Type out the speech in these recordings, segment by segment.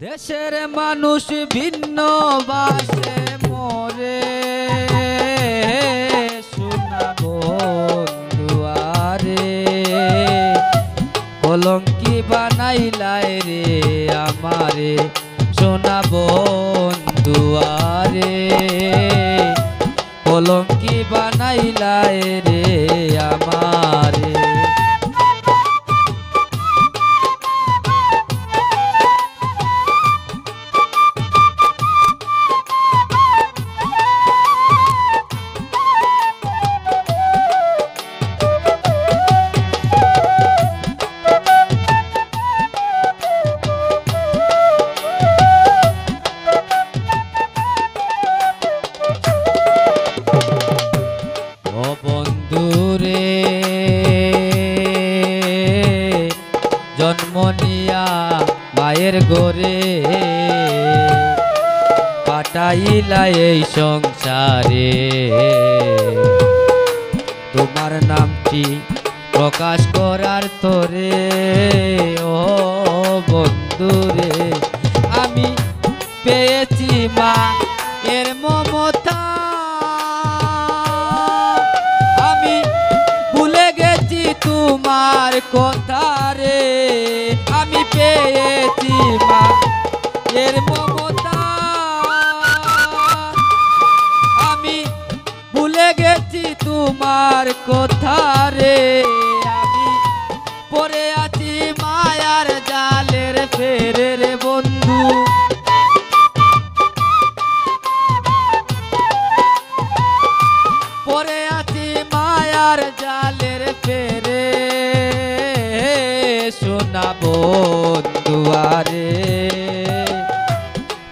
দেশের মানুষ ভিন্ন বাসে মরে। শোনা বন্ধুয়ারে কলঙ্কি বানাইলাই রে আমারে। সোনা বন্ধুয়ারে কলঙ্কি বানাইলাই রে আমারে। জন্ম নিয়া মায়ের গোরে পাঠাইলা এই সংসারে। তোমার নামটি প্রকাশ করার তোরে ও বন্ধুরে, আমি পেয়েছি মা, এর মমতা তোমার কথা রে আমি পেয়েছি মা এর মমতা। আমি ভুলে গেছি তোমার কথা শোনা বন্ধুয়ারে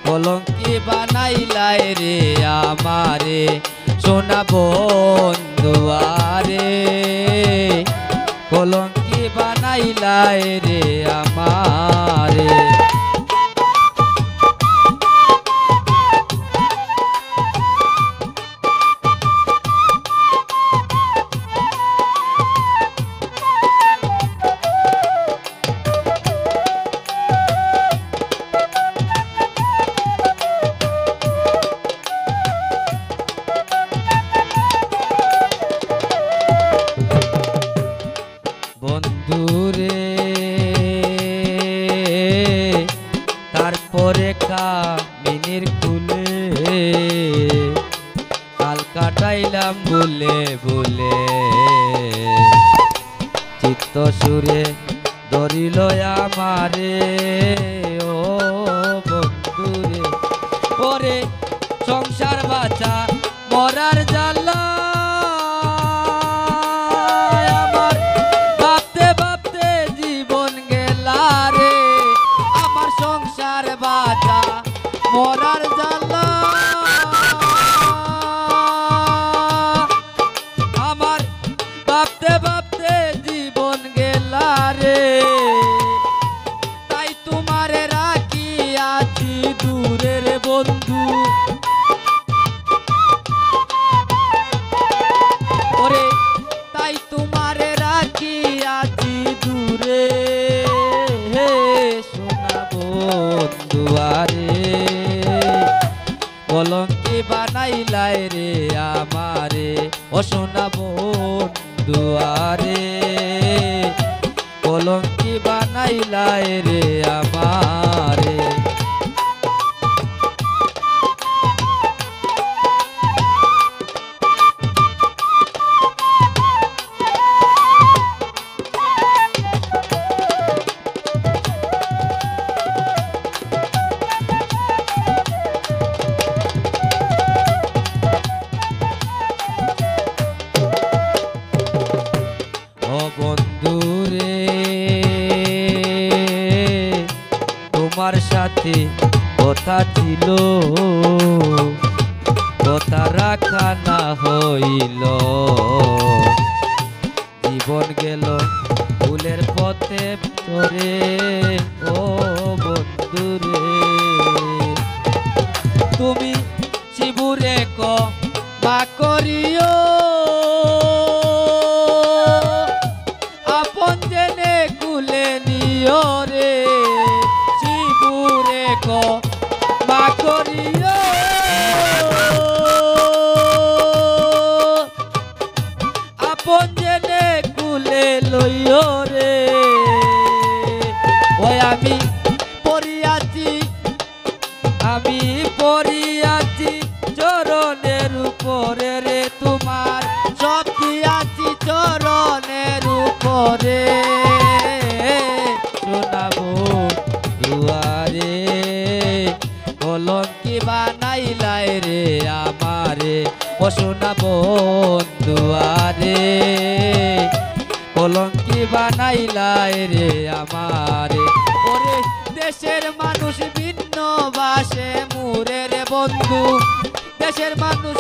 কলঙ্কি বানাইলাই রে আমারে। সোনা বন্ধুয়ারে কলঙ্কি বানাইলাই রে আমারে। তারপরে কামিনীর কুলে কাল কাটাইলাম বলে বলে। চিত্ত সুরে ধরিল আমারে, ও বন্ধুরে পরে সংসার বাঁচা, মরার কলঙ্কি বানাইলাই রে আমারে ও সোনা বন্ধুয়ারে কলঙ্কি বানাইলাই রে আমারে। সাথে কথা ছিল। কথা রাখা না হইল। জীবন গেল ফুলের পথে ধরে ও বন্ধুরে তুমি শিবুরে করিও। আপন জেনে কুলে নিও রে। শিবুরে মা করিও আপন জেনে কুলে লইও রে। ওই আমি পড়িয়াছি আমি পড়িয়াছি, চরণের উপরে রে। তোমার শক্তি আছি চরণের উপরে। শোনাবো কলঙ্কি লাই রে আমারে শোনাবো দুয়ারে কলঙ্কি বানাইলাই রে আমারে, ওরে দেশের মানুষ ভিন্ন বাসে মুরে রে বন্ধু। দেশের মানুষ